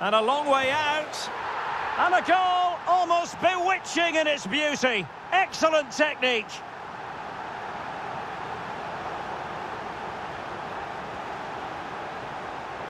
And a long way out. And a goal almost bewitching in its beauty. Excellent technique.